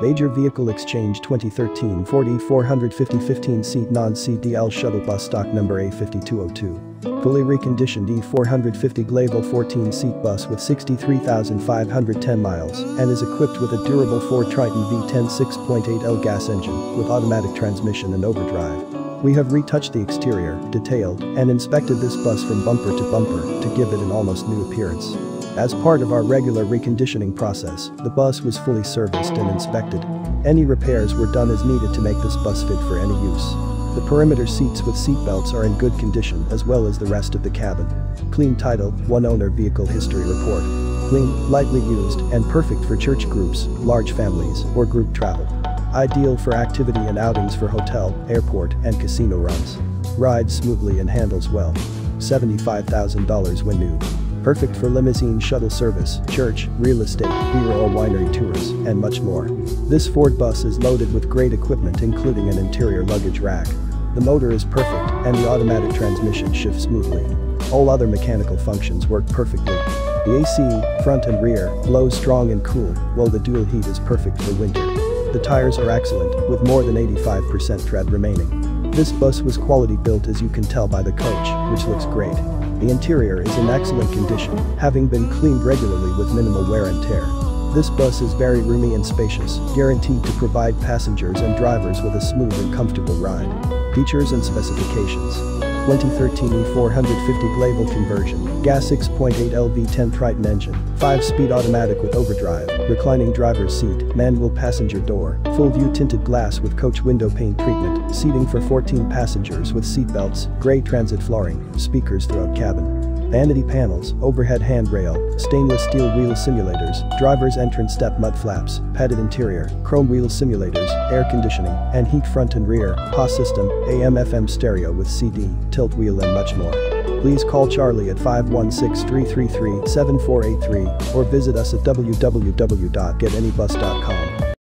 Major Vehicle Exchange 2013 Ford E450 15-seat non-CDL shuttle bus stock number A5202. Fully reconditioned E450 Glaval 14-seat bus with 63,510 miles and is equipped with a durable Ford Triton V10 6.8L gas engine with automatic transmission and overdrive. We have retouched the exterior, detailed, and inspected this bus from bumper to bumper to give it an almost new appearance. As part of our regular reconditioning process, the bus was fully serviced and inspected. Any repairs were done as needed to make this bus fit for any use. The perimeter seats with seatbelts are in good condition as well as the rest of the cabin. Clean title, one owner vehicle history report. Clean, lightly used, and perfect for church groups, large families, or group travel. Ideal for activity and outings for hotel, airport, and casino runs. Rides smoothly and handles well. $75,000 when new. Perfect for limousine shuttle service, church, real estate, beer or winery tours, and much more. This Ford bus is loaded with great equipment including an interior luggage rack. The motor is perfect and the automatic transmission shifts smoothly. All other mechanical functions work perfectly. The AC, front and rear, blows strong and cool, while the dual heat is perfect for winter. The tires are excellent, with more than 85% tread remaining. This bus was quality built as you can tell by the coach, which looks great. The interior is in excellent condition, having been cleaned regularly with minimal wear and tear. This bus is very roomy and spacious, guaranteed to provide passengers and drivers with a smooth and comfortable ride. Features and specifications. 2013 E450 Glaval conversion, gas 6.8 LV10 Triton engine, 5-speed automatic with overdrive, reclining driver's seat, manual passenger door, full view tinted glass with coach window pane treatment, seating for 14 passengers with seat belts, gray transit flooring, speakers throughout cabin. Vanity panels, overhead handrail, stainless steel wheel simulators, driver's entrance step mud flaps, padded interior, chrome wheel simulators, air conditioning, and heat front and rear, PA system, AM FM stereo with CD, tilt wheel and much more. Please call Charlie at 516-333-7483 or visit us at www.getanybus.com.